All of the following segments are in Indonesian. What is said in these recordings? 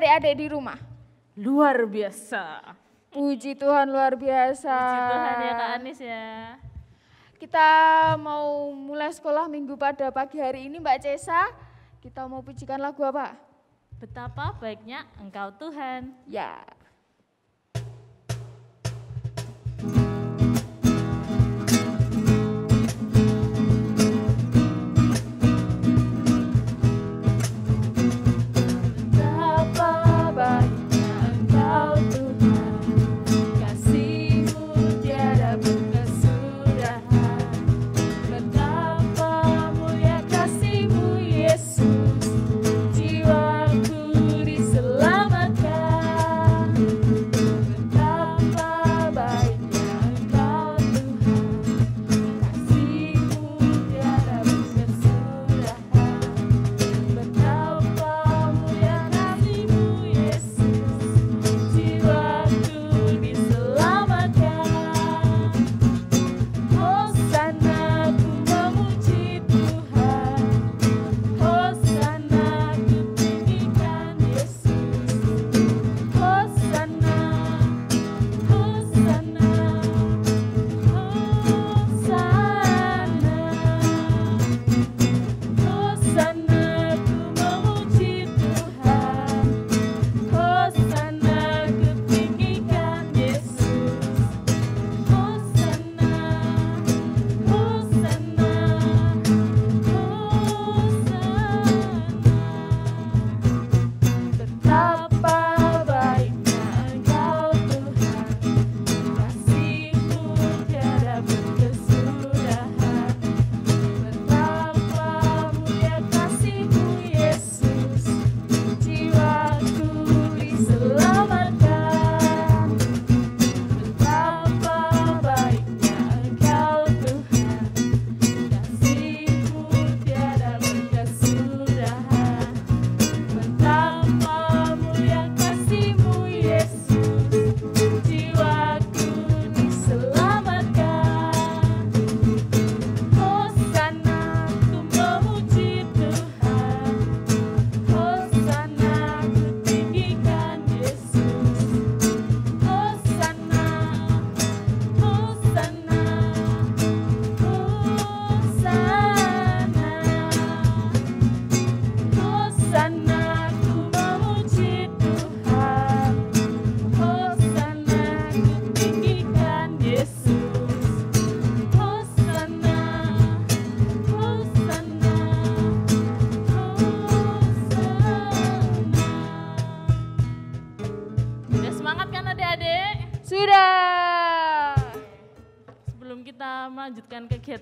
adik-adik di rumah? Luar biasa. Puji Tuhan luar biasa. Puji Tuhan ya Kak Anis ya. Kita mau mulai sekolah minggu pada pagi hari ini Mbak Cesa. Kita mau pujikan lagu apa? Betapa baiknya Engkau Tuhan. Ya.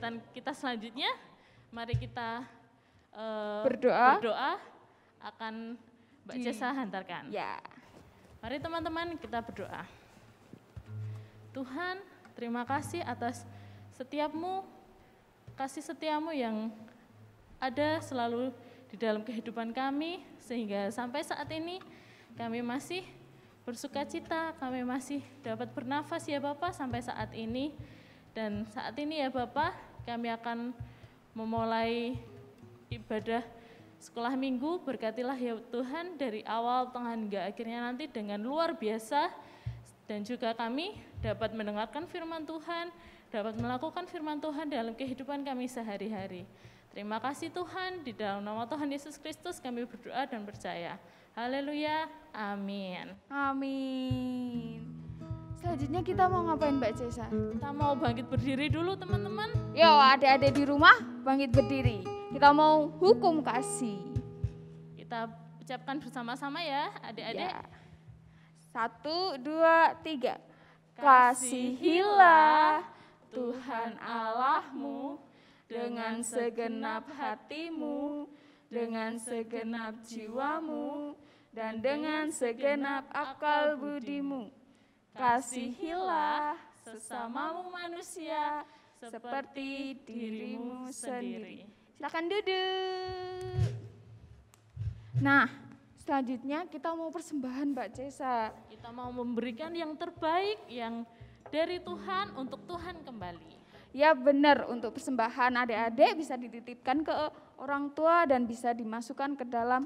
Kegiatan kita selanjutnya, mari kita eh, Berdoa. berdoa akan Mbak Di- Jesa hantarkan. Ya Mari teman-teman kita berdoa. Tuhan, terima kasih atas setiapmu, kasih setiamu yang ada selalu di dalam kehidupan kami, sehingga sampai saat ini kami masih bersuka cita, kami masih dapat bernafas ya Bapak sampai saat ini. Dan saat ini ya Bapak, kami akan memulai ibadah sekolah minggu berkatilah ya Tuhan dari awal tengah hingga akhirnya nanti dengan luar biasa dan juga kami dapat mendengarkan firman Tuhan, dapat melakukan firman Tuhan dalam kehidupan kami sehari-hari. Terima kasih Tuhan, di dalam nama Tuhan Yesus Kristus kami berdoa dan percaya. Haleluya, amin. Amin Selanjutnya kita mau ngapain Mbak Cesa? Kita mau bangkit berdiri dulu teman-teman. Yo adik-adik di rumah bangkit berdiri Kita mau hukum kasih Kita ucapkan bersama-sama ya adik-adik. Ya. Satu, dua, tiga Kasihilah Tuhan Allahmu dengan segenap hatimu, dengan segenap jiwamu, dan dengan segenap akal budimu. Kasihilah sesamamu manusia seperti dirimu sendiri. Silakan duduk. Nah, selanjutnya kita mau persembahan Mbak Cesa. Kita mau memberikan yang terbaik yang dari Tuhan untuk Tuhan kembali. Ya benar, untuk persembahan adik-adik bisa dititipkan ke orang tua dan bisa dimasukkan ke dalam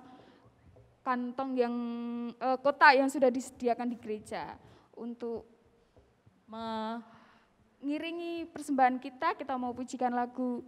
kantong yang uh, kotak yang sudah disediakan di gereja untuk mengiringi persembahan kita, kita mau pujikan lagu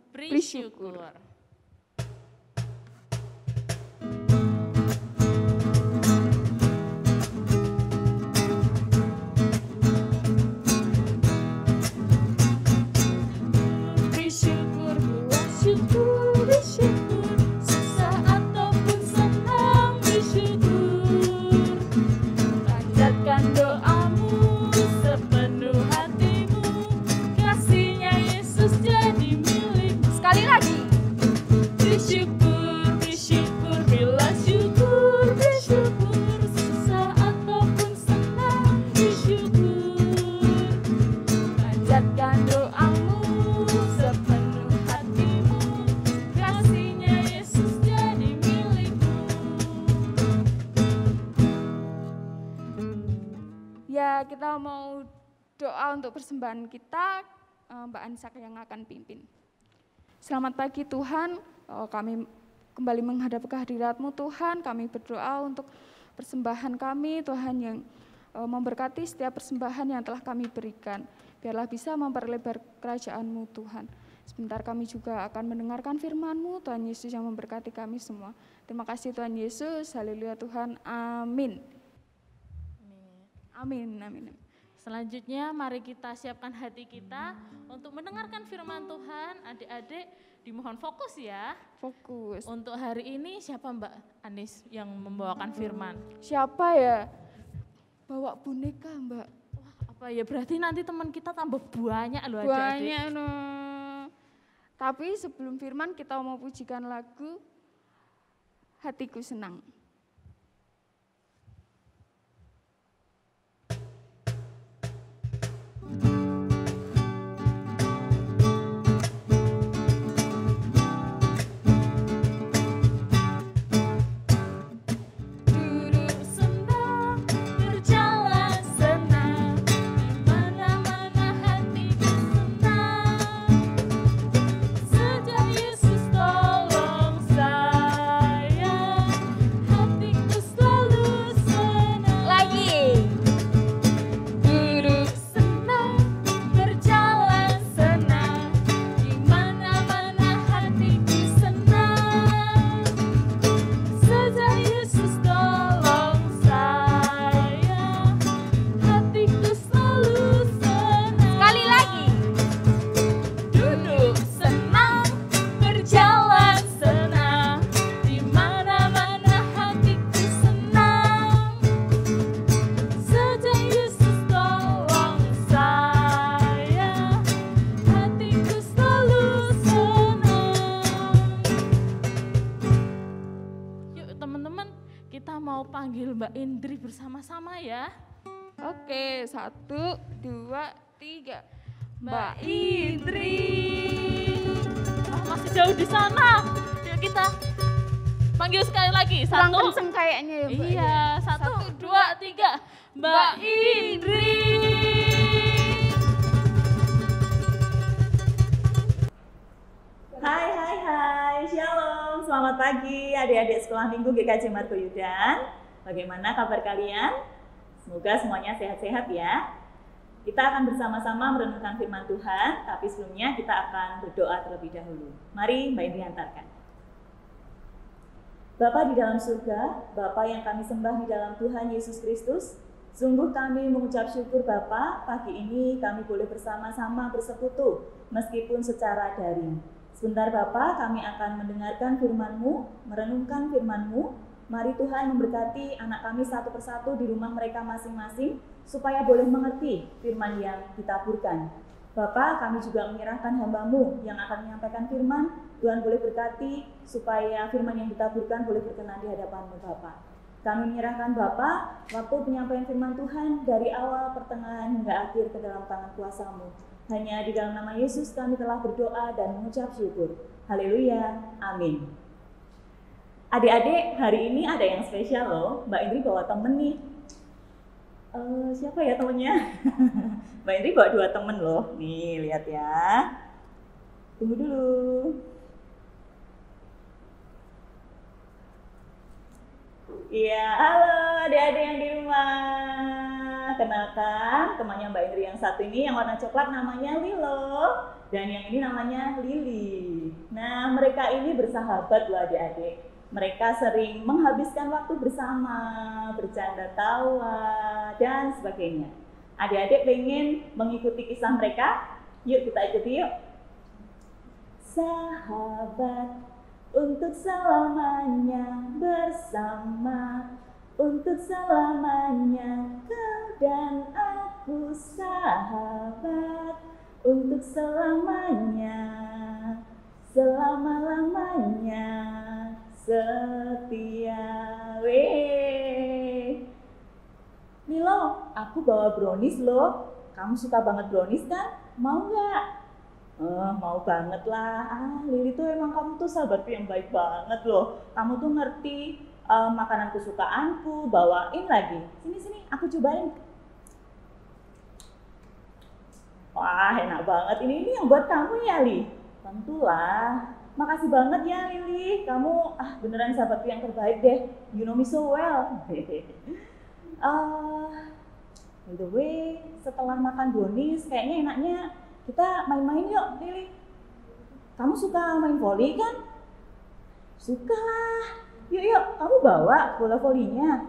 Beri syukur. untuk persembahan kita, eh, Mbak Ansak yang akan pimpin. Selamat pagi Tuhan, oh, kami kembali menghadap kehadiratmu Tuhan, kami berdoa untuk persembahan kami Tuhan yang eh, memberkati setiap persembahan yang telah kami berikan. Biarlah bisa memperlebar kerajaanmu Tuhan. Sebentar kami juga akan mendengarkan firman-Mu, Tuhan Yesus yang memberkati kami semua. Terima kasih Tuhan Yesus, haleluya Tuhan, amin. Amin, amin. amin. Selanjutnya mari kita siapkan hati kita untuk mendengarkan firman Tuhan. Adik-adik dimohon fokus ya. Fokus. Untuk hari ini siapa Mbak Anis yang membawakan firman? Siapa ya? Bawa boneka Mbak. Wah apa ya berarti nanti teman kita tambah banyak loh adik-adik. Banyak no. Tapi sebelum firman kita mau pujikan lagu Hatiku Senang. Bersama-sama ya. Oke, satu, dua, tiga. Mbak Indri. Oh, masih jauh di sana. Yuk kita panggil sekali lagi. Satu. Kurang kayaknya ya Mbak. Iya, ya. satu, satu, dua, tiga. Mbak Indri. Hai, hai, hai. Shalom. Selamat pagi adik-adik sekolah minggu GKJ Marco Yudan. Bagaimana kabar kalian? Semoga semuanya sehat-sehat ya. Kita akan bersama-sama merenungkan firman Tuhan, tapi sebelumnya kita akan berdoa terlebih dahulu. Mari Mbak Indri antarkan. Bapa di dalam surga, Bapa yang kami sembah di dalam Tuhan Yesus Kristus, sungguh kami mengucap syukur Bapa, pagi ini kami boleh bersama-sama bersekutu, meskipun secara daring. Sebentar Bapa, kami akan mendengarkan firman-Mu, merenungkan firman-Mu, Mari Tuhan memberkati anak kami satu persatu di rumah mereka masing-masing supaya boleh mengerti firman yang ditaburkan. Bapak, kami juga menyerahkan hambamu yang akan menyampaikan firman. Tuhan boleh berkati supaya firman yang ditaburkan boleh berkenan di hadapanmu Bapak. Kami menyerahkan Bapak waktu penyampaian firman Tuhan dari awal, pertengahan, hingga akhir ke dalam tangan kuasamu. Hanya di dalam nama Yesus kami telah berdoa dan mengucap syukur. Haleluya. Amin. Adik-adik, hari ini ada yang spesial loh. Mbak Indri bawa temen nih. Uh, siapa ya temennya? Mbak Indri bawa dua temen loh. Nih, lihat ya. Tunggu dulu. Iya, halo adik-adik yang di rumah. Kenalkan temannya Mbak Indri yang satu ini yang warna coklat namanya Lilo dan yang ini namanya Lili. Nah, mereka ini bersahabat loh adik-adik. Mereka sering menghabiskan waktu bersama, bercanda tawa dan sebagainya. Adik-adik pengen mengikuti kisah mereka? Yuk kita ikuti yuk. Sahabat untuk selamanya bersama untuk selamanya kau dan aku sahabat untuk selamanya selama aku bawa brownies loh kamu suka banget brownies kan mau nggak Eh, mau banget lah. Ah, Lili tuh emang kamu tuh sahabatku yang baik banget loh. Kamu tuh ngerti uh, makanan kesukaanku, bawain lagi. Sini sini, aku cobain. Wah, enak banget. Ini ini yang buat kamu ya, Li. Tentulah. Makasih banget ya, Lili. Kamu ah beneran sahabatku yang terbaik deh. You know me so well. uh, by the way, setelah makan brownies, kayaknya enaknya kita main-main yuk, Lili. Kamu suka main voli kan? Suka lah. Yuk, yuk, kamu bawa bola volinya.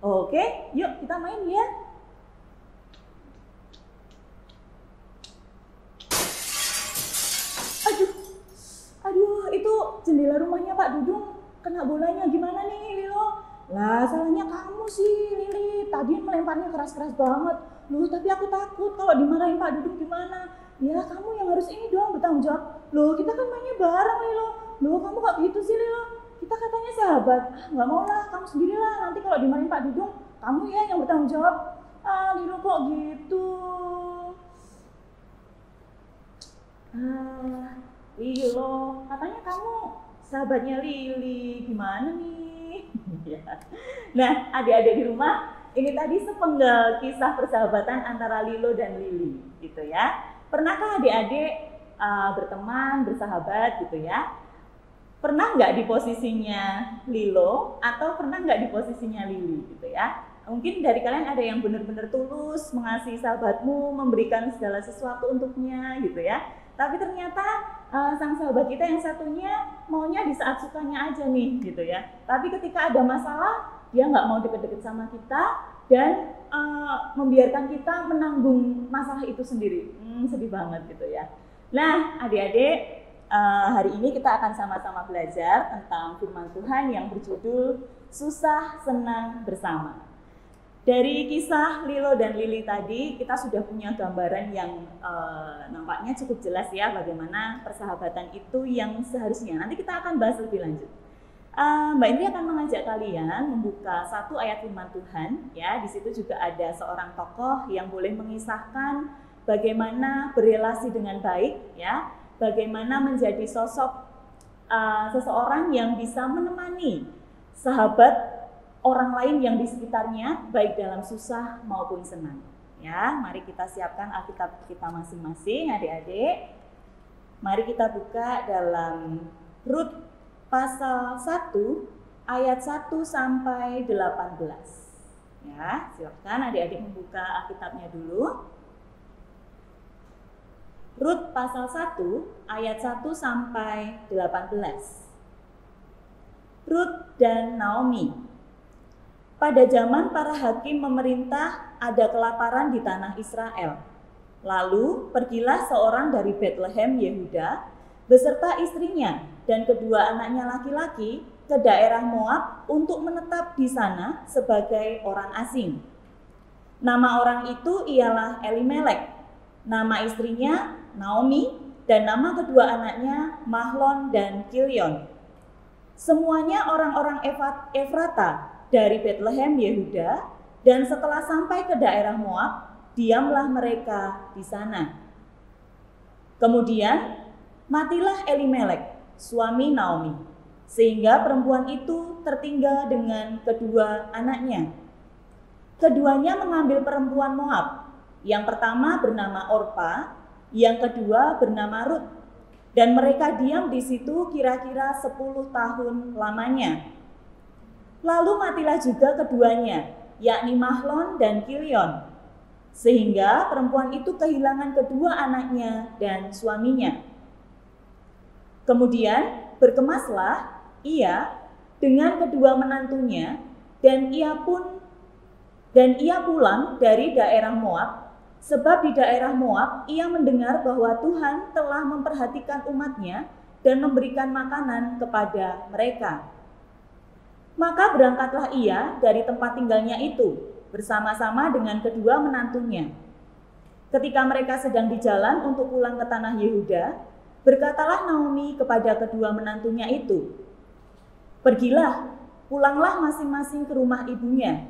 Oke, yuk kita main ya. Aduh, aduh, itu jendela rumahnya Pak Dudung kena bolanya gimana nih, Lilo? Lah, salahnya kamu sih, Lili. Tadi melemparnya keras-keras banget. Loh, tapi aku takut kalau dimarahin Pak Dudung gimana? ya kamu yang harus ini dong bertanggung jawab. Loh kita kan mainnya bareng Lilo. Loh kamu kok gitu sih Lilo? Kita katanya sahabat. Ah, nggak mau lah kamu sendirilah nanti kalau dimarahin Pak Dudung kamu ya yang bertanggung jawab. Ah Lilo kok gitu? Ah Lilo katanya kamu sahabatnya Lili. Gimana nih nah adik-adik di rumah ini tadi sepenggal kisah persahabatan antara Lilo dan Lili gitu ya Pernahkah adik-adik uh, berteman, bersahabat gitu ya? Pernah nggak di posisinya Lilo atau pernah nggak di posisinya Lili gitu ya? Mungkin dari kalian ada yang benar-benar tulus mengasihi sahabatmu, memberikan segala sesuatu untuknya gitu ya. Tapi ternyata uh, sang sahabat kita yang satunya maunya di saat sukanya aja nih gitu ya. Tapi ketika ada masalah dia nggak mau deket-deket sama kita, dan uh, membiarkan kita menanggung masalah itu sendiri. Hmm, sedih banget gitu ya. Nah, adik-adik, uh, hari ini kita akan sama-sama belajar tentang firman Tuhan yang berjudul Susah Senang Bersama. Dari kisah Lilo dan Lili tadi, kita sudah punya gambaran yang uh, nampaknya cukup jelas ya bagaimana persahabatan itu yang seharusnya. Nanti kita akan bahas lebih lanjut. Uh, Mbak Indri akan mengajak kalian membuka satu ayat firman Tuhan ya. Di situ juga ada seorang tokoh yang boleh mengisahkan bagaimana berelasi dengan baik ya, bagaimana menjadi sosok uh, seseorang yang bisa menemani sahabat orang lain yang di sekitarnya baik dalam susah maupun senang. Ya, mari kita siapkan Alkitab kita masing-masing adik-adik. Mari kita buka dalam Rut pasal 1 ayat 1 sampai 18. Ya, silakan adik-adik membuka Alkitabnya dulu. Rut pasal 1 ayat 1 sampai 18. Rut dan Naomi. Pada zaman para hakim memerintah ada kelaparan di tanah Israel. Lalu pergilah seorang dari Bethlehem Yehuda beserta istrinya dan kedua anaknya laki-laki ke daerah Moab untuk menetap di sana sebagai orang asing. Nama orang itu ialah Elimelek, nama istrinya Naomi, dan nama kedua anaknya Mahlon dan Kilion. Semuanya orang-orang Efrata dari Bethlehem Yehuda, dan setelah sampai ke daerah Moab, diamlah mereka di sana. Kemudian matilah Elimelek suami Naomi, sehingga perempuan itu tertinggal dengan kedua anaknya. Keduanya mengambil perempuan Moab. Yang pertama bernama Orpa, yang kedua bernama Ruth. Dan mereka diam di situ kira-kira 10 tahun lamanya. Lalu matilah juga keduanya, yakni Mahlon dan Kilion. Sehingga perempuan itu kehilangan kedua anaknya dan suaminya. Kemudian berkemaslah ia dengan kedua menantunya dan ia pun dan ia pulang dari daerah Moab sebab di daerah Moab ia mendengar bahwa Tuhan telah memperhatikan umatnya dan memberikan makanan kepada mereka. Maka berangkatlah ia dari tempat tinggalnya itu bersama-sama dengan kedua menantunya. Ketika mereka sedang di jalan untuk pulang ke tanah Yehuda, berkatalah Naomi kepada kedua menantunya itu, Pergilah, pulanglah masing-masing ke rumah ibunya.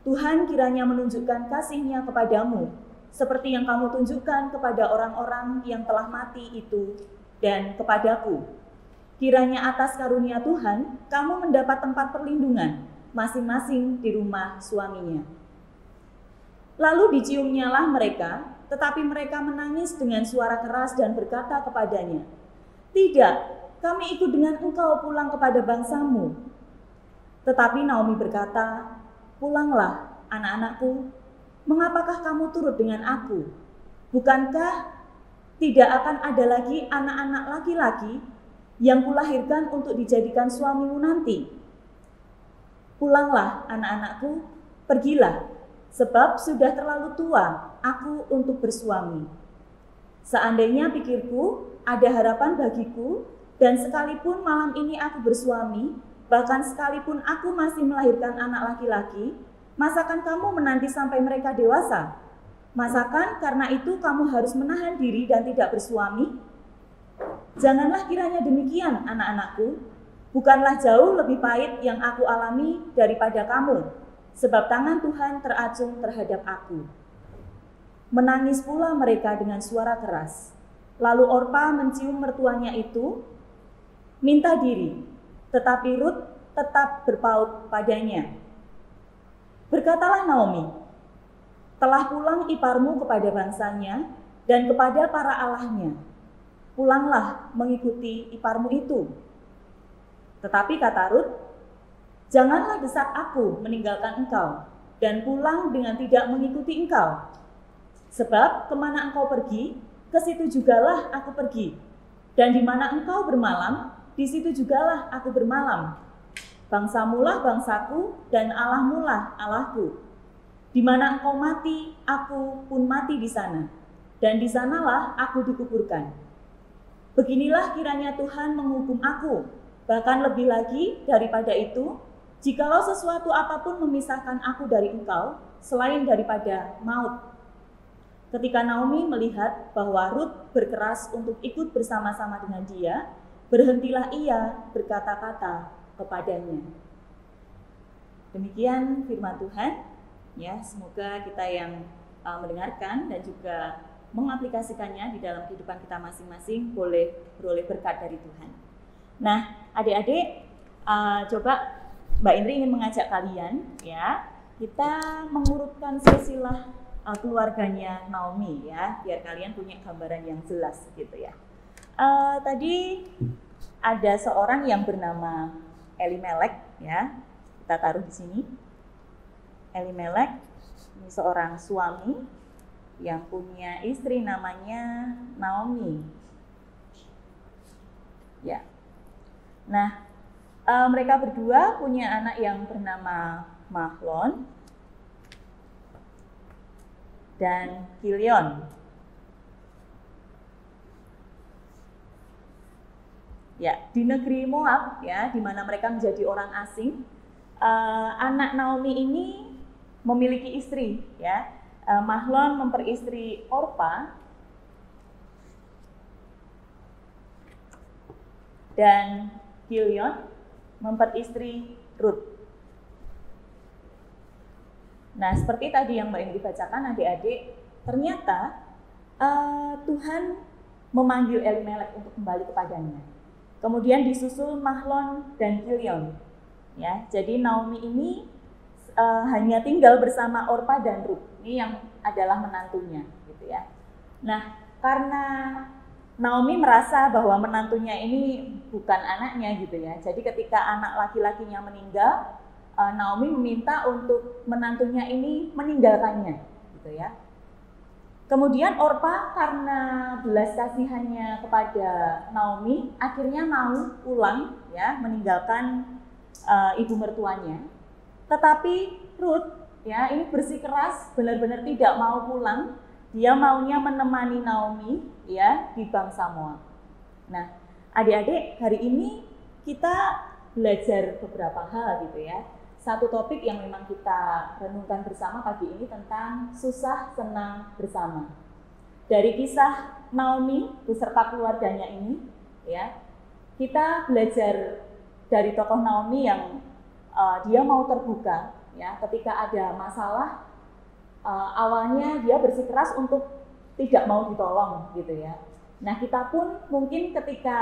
Tuhan kiranya menunjukkan kasihnya kepadamu, seperti yang kamu tunjukkan kepada orang-orang yang telah mati itu dan kepadaku. Kiranya atas karunia Tuhan, kamu mendapat tempat perlindungan masing-masing di rumah suaminya. Lalu diciumnyalah mereka, tetapi mereka menangis dengan suara keras dan berkata kepadanya, Tidak, kami ikut dengan engkau pulang kepada bangsamu. Tetapi Naomi berkata, Pulanglah, anak-anakku, mengapakah kamu turut dengan aku? Bukankah tidak akan ada lagi anak-anak laki-laki yang kulahirkan untuk dijadikan suamimu nanti? Pulanglah, anak-anakku, pergilah, sebab sudah terlalu tua aku untuk bersuami. Seandainya pikirku ada harapan bagiku dan sekalipun malam ini aku bersuami, bahkan sekalipun aku masih melahirkan anak laki-laki, masakan kamu menanti sampai mereka dewasa? Masakan karena itu kamu harus menahan diri dan tidak bersuami? Janganlah kiranya demikian, anak-anakku. Bukanlah jauh lebih pahit yang aku alami daripada kamu, sebab tangan Tuhan teracung terhadap aku. Menangis pula mereka dengan suara keras. Lalu Orpa mencium mertuanya itu minta diri, tetapi Ruth tetap berpaut padanya. Berkatalah Naomi, telah pulang iparmu kepada bangsanya dan kepada para allahnya. Pulanglah mengikuti iparmu itu. Tetapi kata Ruth, janganlah desak aku meninggalkan engkau dan pulang dengan tidak mengikuti engkau. Sebab ke mana engkau pergi, ke situ jugalah aku pergi. Dan di mana engkau bermalam, di situ jugalah aku bermalam. Bangsamulah bangsaku dan Allahmulah Allahku. Di mana engkau mati, aku pun mati di sana. Dan di sanalah aku dikuburkan. Beginilah kiranya Tuhan menghukum aku, bahkan lebih lagi daripada itu, jikalau sesuatu apa pun memisahkan aku dari engkau, selain daripada maut. Ketika Naomi melihat bahwa Ruth berkeras untuk ikut bersama-sama dengan dia, berhentilah ia berkata-kata kepadanya. Demikian firman Tuhan. Ya, semoga kita yang uh, mendengarkan dan juga mengaplikasikannya di dalam kehidupan kita masing-masing boleh beroleh berkat dari Tuhan. Nah, adik-adik, uh, coba Mbak Indri ingin mengajak kalian, ya, kita mengurutkan silsilah uh, keluarganya Naomi, ya, biar kalian punya gambaran yang jelas, gitu ya. Uh, tadi ada seorang yang bernama Elimelek ya. Kita taruh di sini. Elimelek ini seorang suami yang punya istri namanya Naomi. Ya. Nah, uh, mereka berdua punya anak yang bernama Mahlon dan Kilion. Ya, di negeri Moab ya, di mana mereka menjadi orang asing, uh, anak Naomi ini memiliki istri ya. Uh, Mahlon memperistri Orpa dan Gilion memperistri Ruth. Nah, seperti tadi yang Mbak Ingrid bacakan adik-adik, ternyata uh, Tuhan memanggil Elimelek untuk kembali kepadanya. Kemudian disusul Mahlon dan Kilion. Ya, jadi Naomi ini uh, hanya tinggal bersama Orpa dan Ruth. Ini yang adalah menantunya, gitu ya. Nah, karena Naomi merasa bahwa menantunya ini bukan anaknya gitu ya. Jadi ketika anak laki-lakinya meninggal, uh, Naomi meminta untuk menantunya ini meninggalkannya, gitu ya. Kemudian Orpa karena belas kasihannya kepada Naomi, akhirnya mau pulang ya, meninggalkan uh, ibu mertuanya. Tetapi Ruth ya, ini bersikeras benar-benar tidak mau pulang. Dia maunya menemani Naomi ya di bangsa Moab. Nah, adik-adik, hari ini kita belajar beberapa hal gitu ya satu topik yang memang kita renungkan bersama pagi ini tentang susah senang bersama. Dari kisah Naomi beserta keluarganya ini, ya, kita belajar dari tokoh Naomi yang uh, dia mau terbuka, ya, ketika ada masalah, uh, awalnya dia bersikeras untuk tidak mau ditolong, gitu ya. Nah, kita pun mungkin ketika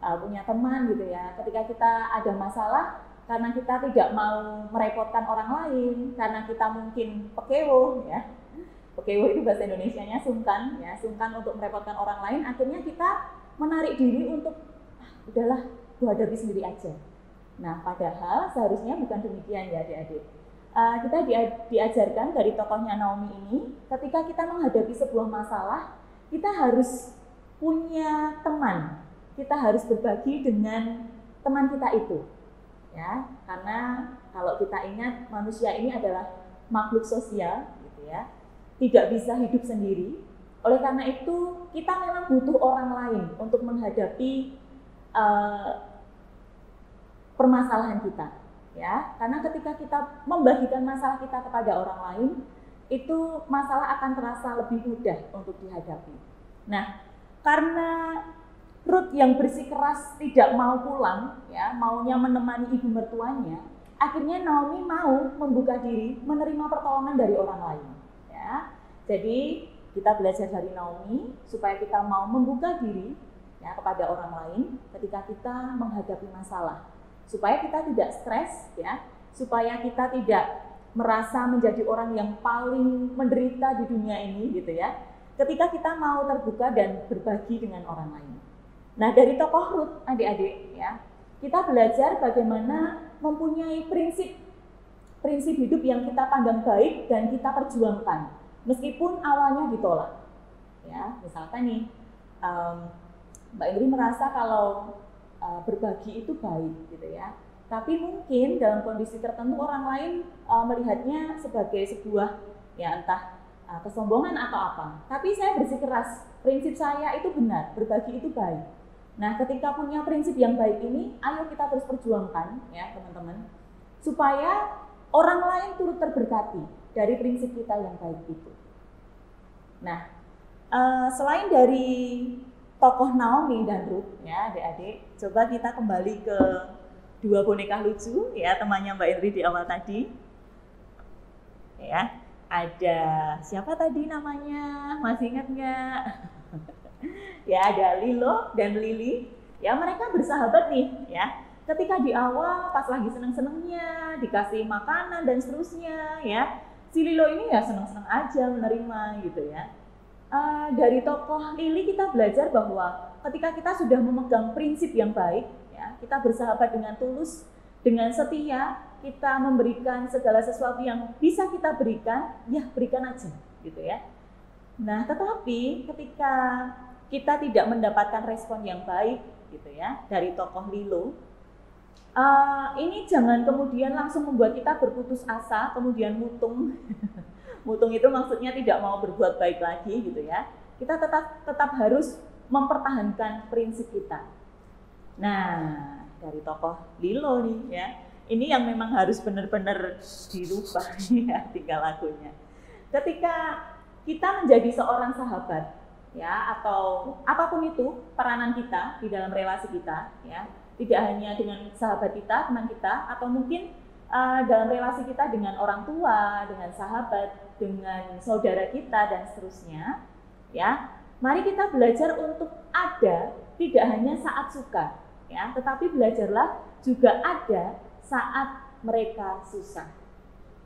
uh, punya teman, gitu ya, ketika kita ada masalah, karena kita tidak mau merepotkan orang lain, karena kita mungkin pekewo ya. Pekewo itu bahasa Indonesianya sungkan ya, sungkan untuk merepotkan orang lain, akhirnya kita menarik diri untuk ah, udahlah, gua hadapi sendiri aja. Nah, padahal seharusnya bukan demikian ya adik-adik. Uh, kita diajarkan dari tokohnya Naomi ini, ketika kita menghadapi sebuah masalah, kita harus punya teman. Kita harus berbagi dengan teman kita itu ya karena kalau kita ingat manusia ini adalah makhluk sosial gitu ya tidak bisa hidup sendiri oleh karena itu kita memang butuh orang lain untuk menghadapi uh, permasalahan kita ya. Karena ketika kita membagikan masalah kita kepada orang lain itu masalah akan terasa lebih mudah untuk dihadapi. Nah karena Ruth yang bersikeras tidak mau pulang, ya maunya menemani ibu mertuanya, akhirnya Naomi mau membuka diri menerima pertolongan dari orang lain. Ya, jadi kita belajar dari Naomi supaya kita mau membuka diri ya kepada orang lain ketika kita menghadapi masalah, supaya kita tidak stres, ya, supaya kita tidak merasa menjadi orang yang paling menderita di dunia ini, gitu ya. Ketika kita mau terbuka dan berbagi dengan orang lain. Nah, dari tokoh Ruth, adik-adik, ya, kita belajar bagaimana mempunyai prinsip prinsip hidup yang kita pandang baik dan kita perjuangkan, meskipun awalnya ditolak. Ya, misalkan nih, um, Mbak Indri merasa kalau uh, berbagi itu baik, gitu ya. Tapi mungkin dalam kondisi tertentu orang lain uh, melihatnya sebagai sebuah ya entah uh, kesombongan atau apa. Tapi saya bersikeras, prinsip saya itu benar, berbagi itu baik. Nah, ketika punya prinsip yang baik ini, ayo kita terus perjuangkan ya, teman-teman, supaya orang lain turut terberkati dari prinsip kita yang baik itu. Nah, uh, selain dari tokoh Naomi dan Ruth ya, adik-adik, coba kita kembali ke dua boneka lucu ya, temannya Mbak Indri di awal tadi. Ya, ada siapa tadi namanya? Masih ingat nggak? ya ada Lilo dan Lili ya mereka bersahabat nih ya ketika di awal pas lagi seneng-senengnya dikasih makanan dan seterusnya ya si Lilo ini ya seneng-seneng aja menerima gitu ya uh, dari tokoh Lili kita belajar bahwa ketika kita sudah memegang prinsip yang baik ya kita bersahabat dengan tulus dengan setia kita memberikan segala sesuatu yang bisa kita berikan ya berikan aja gitu ya nah tetapi ketika kita tidak mendapatkan respon yang baik gitu ya dari tokoh Lilo. Uh, ini jangan kemudian langsung membuat kita berputus asa, kemudian mutung. mutung itu maksudnya tidak mau berbuat baik lagi gitu ya. Kita tetap tetap harus mempertahankan prinsip kita. Nah, dari tokoh Lilo nih ya. Ini yang memang harus benar-benar dirubah ya tinggal lagunya. Ketika kita menjadi seorang sahabat, ya atau apa pun itu peranan kita di dalam relasi kita ya tidak hanya dengan sahabat kita teman kita atau mungkin uh, dalam relasi kita dengan orang tua dengan sahabat dengan saudara kita dan seterusnya ya mari kita belajar untuk ada tidak hanya saat suka ya tetapi belajarlah juga ada saat mereka susah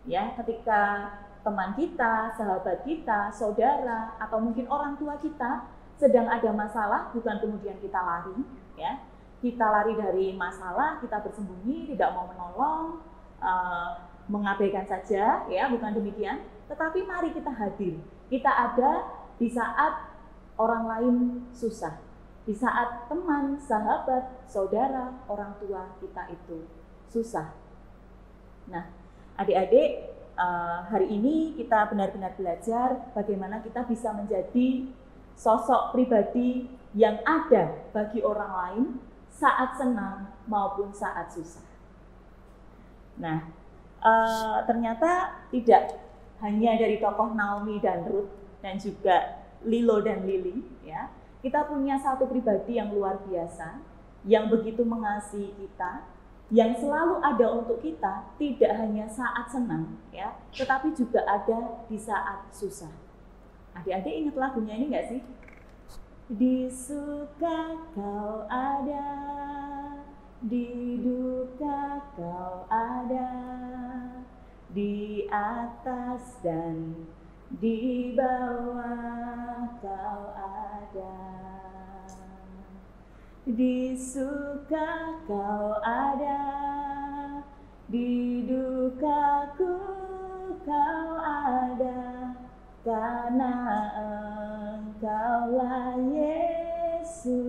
ya ketika teman kita, sahabat kita, saudara, atau mungkin orang tua kita sedang ada masalah, bukan kemudian kita lari, ya. Kita lari dari masalah, kita bersembunyi, tidak mau menolong, uh, mengabaikan saja, ya, bukan demikian. Tetapi mari kita hadir. Kita ada di saat orang lain susah, di saat teman, sahabat, saudara, orang tua kita itu susah. Nah, adik-adik, uh, hari ini kita benar-benar belajar bagaimana kita bisa menjadi sosok pribadi yang ada bagi orang lain saat senang maupun saat susah. Nah, uh, ternyata tidak hanya dari tokoh Naomi dan Ruth dan juga Lilo dan Lili, ya. Kita punya satu pribadi yang luar biasa, yang begitu mengasihi kita, yang selalu ada untuk kita, tidak hanya saat senang, ya, tetapi juga ada di saat susah. Adik-adik ingat lagunya ini nggak sih? Di suka kau ada, di duka kau ada, di atas dan di bawah kau ada. Di suka kau ada, di dukaku kau ada, karena engkaulah Yesusku.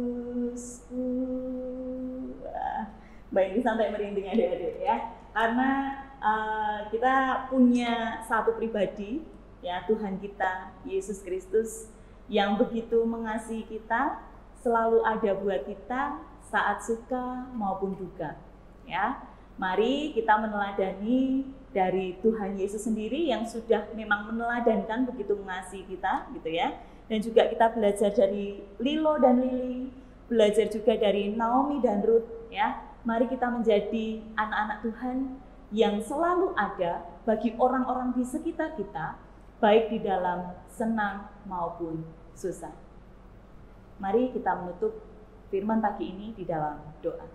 Baik, ini sampai merinding adik-adik ya. Karena uh, kita punya satu pribadi, ya Tuhan kita, Yesus Kristus, yang begitu mengasihi kita, selalu ada buat kita saat suka maupun duka. Ya, mari kita meneladani dari Tuhan Yesus sendiri yang sudah memang meneladankan begitu mengasihi kita gitu ya. Dan juga kita belajar dari Lilo dan Lili, belajar juga dari Naomi dan Ruth ya. Mari kita menjadi anak-anak Tuhan yang selalu ada bagi orang-orang di sekitar kita, baik di dalam senang maupun susah. Mari kita menutup firman pagi ini di dalam doa.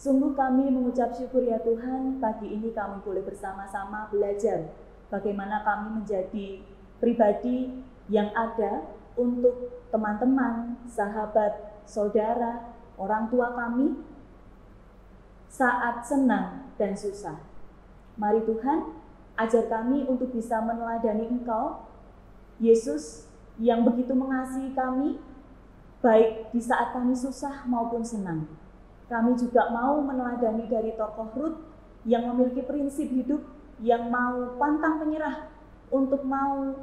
Sungguh kami mengucap syukur ya Tuhan, pagi ini kami boleh bersama-sama belajar bagaimana kami menjadi pribadi yang ada untuk teman-teman, sahabat, saudara, orang tua kami saat senang dan susah. Mari Tuhan, ajar kami untuk bisa meneladani Engkau, Yesus yang begitu mengasihi kami, baik di saat kami susah maupun senang. Kami juga mau meneladani dari tokoh Ruth yang memiliki prinsip hidup yang mau pantang menyerah untuk mau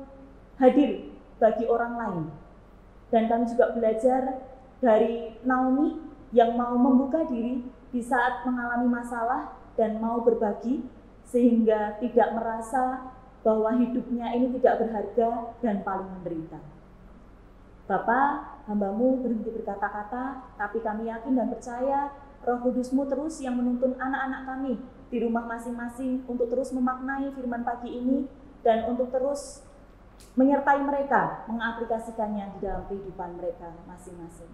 hadir bagi orang lain. Dan kami juga belajar dari Naomi yang mau membuka diri di saat mengalami masalah dan mau berbagi sehingga tidak merasa bahwa hidupnya ini tidak berharga dan paling menderita. Bapak, hambamu berhenti berkata-kata, tapi kami yakin dan percaya roh kudusmu terus yang menuntun anak-anak kami di rumah masing-masing untuk terus memaknai firman pagi ini dan untuk terus menyertai mereka mengaplikasikannya di dalam kehidupan mereka masing-masing.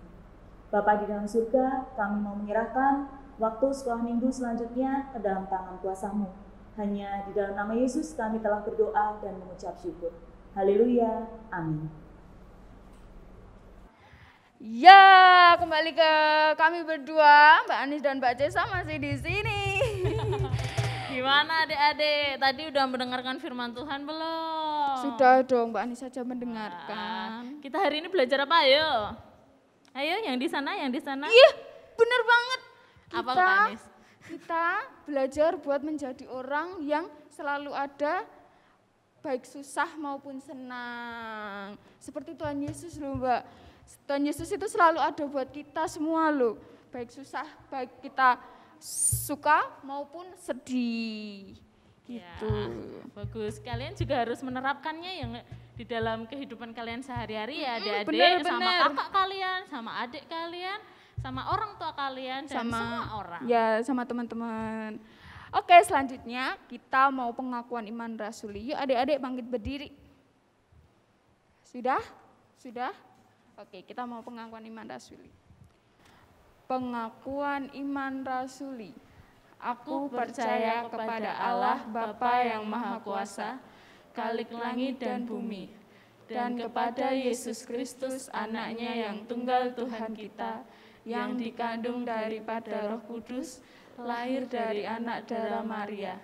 Bapak di dalam surga, kami mau menyerahkan waktu sekolah minggu selanjutnya ke dalam tangan kuasamu. Hanya di dalam nama Yesus kami telah berdoa dan mengucap syukur. Haleluya. Amin. Ya, kembali ke kami berdua, Mbak Anis dan Mbak Cesa masih di sini. Gimana adik-adik? Tadi udah mendengarkan firman Tuhan belum? Sudah dong, Mbak Anis saja mendengarkan. Nah, kita hari ini belajar apa ayo? Ayo yang di sana, yang di sana. Iya, bener banget. Kita, apa? Kita belajar buat menjadi orang yang selalu ada baik susah maupun senang. Seperti Tuhan Yesus loh Mbak Tuhan Yesus itu selalu ada buat kita semua loh. Baik susah, baik kita suka maupun sedih. Ya, gitu. Ya, bagus. Kalian juga harus menerapkannya yang di dalam kehidupan kalian sehari-hari ya adik-adik sama kakak kalian, sama adik kalian, sama orang tua kalian dan sama, semua orang. Ya, sama teman-teman. Oke, selanjutnya kita mau pengakuan iman rasuli. Yuk adik-adik bangkit berdiri. Sudah? Sudah? Oke, kita mau pengakuan iman rasuli. Pengakuan iman rasuli. Aku percaya kepada Allah Bapa yang Maha Kuasa, Kalik langit dan bumi, dan kepada Yesus Kristus anaknya yang tunggal Tuhan kita, yang dikandung daripada roh kudus, lahir dari anak darah Maria,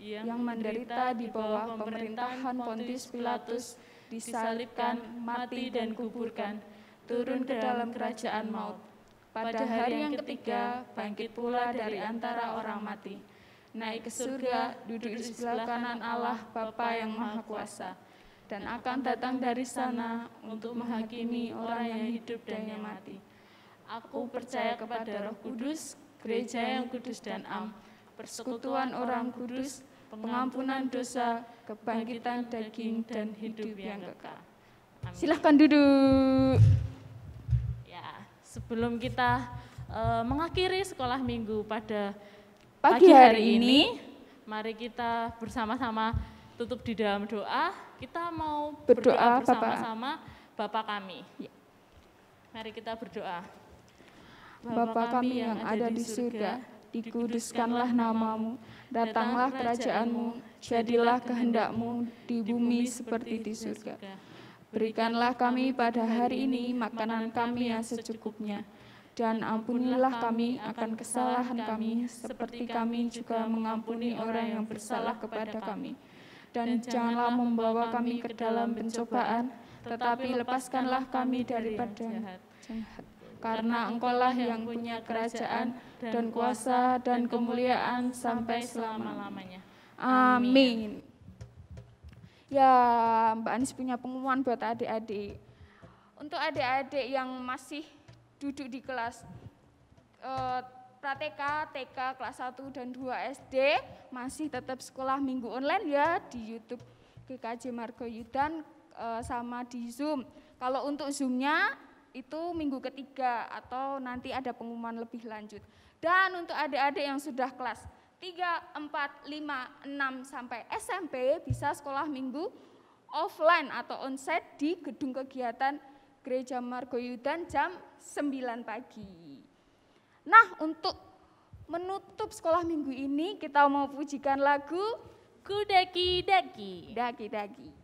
yang menderita di bawah pemerintahan Pontius Pilatus, disalibkan, mati dan kuburkan, turun ke dalam kerajaan maut. Pada hari yang ketiga, bangkit pula dari antara orang mati. Naik ke surga, duduk di sebelah kanan Allah Bapa yang Maha Kuasa, dan akan datang dari sana untuk menghakimi orang yang hidup dan yang mati. Aku percaya kepada Roh Kudus, gereja yang kudus dan am, persekutuan orang kudus, pengampunan dosa, kebangkitan daging dan hidup yang kekal. Amin. Silahkan duduk. Ya, sebelum kita uh, mengakhiri sekolah minggu pada Pagi hari ini, mari kita bersama-sama tutup di dalam doa. Kita mau Berdoa, berdoa bersama-sama Bapak kami. Ya. Mari kita berdoa. Bapa kami yang ada di surga, dikuduskanlah namamu, datanglah kerajaanmu, jadilah kehendakmu di bumi seperti di surga. Berikanlah kami pada hari ini makanan kami yang secukupnya, dan ampunilah kami akan kesalahan kami, seperti kami juga mengampuni orang yang bersalah kepada kami. Dan janganlah membawa kami ke dalam pencobaan, tetapi lepaskanlah kami daripada jahat. Karena engkaulah yang punya kerajaan dan kuasa dan kemuliaan sampai selama-lamanya. Amin. Ya, Mbak Anis punya pengumuman buat adik-adik. Untuk adik-adik yang masih duduk di kelas eh, Prateka, TK kelas 1 dan 2 SD masih tetap sekolah minggu online ya di YouTube GKJ Margo Yudan eh, sama di Zoom. Kalau untuk Zoomnya itu minggu ketiga atau nanti ada pengumuman lebih lanjut. Dan untuk adik-adik yang sudah kelas 3, 4, 5, 6 sampai SMP bisa sekolah minggu offline atau onsite di gedung kegiatan Gereja Margoyudan jam 9 pagi. Nah, untuk menutup sekolah minggu ini kita mau pujikan lagu Kudaki daki. Daki Daki.